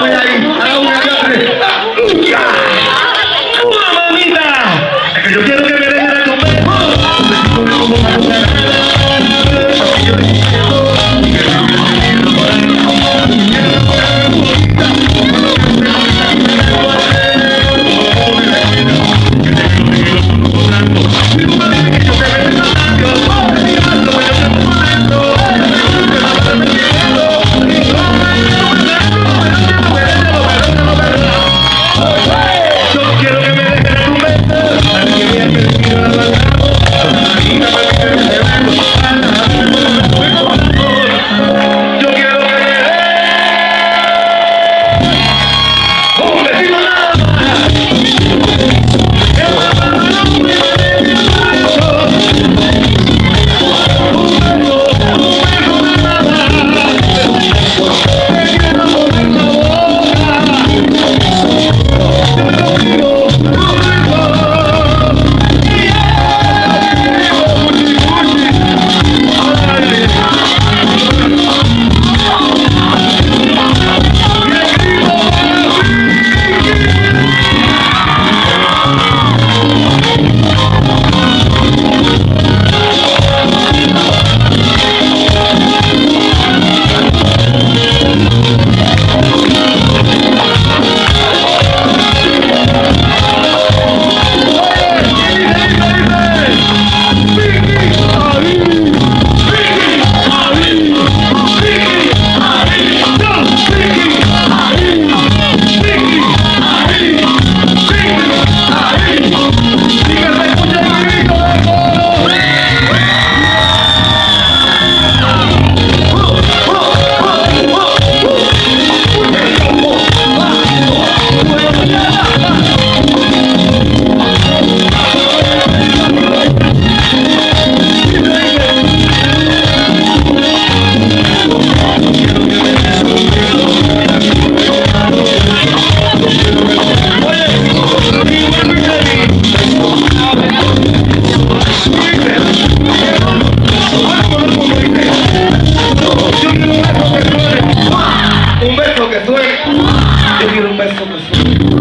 Foi Punhaí.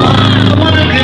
I wanna